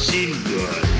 Machine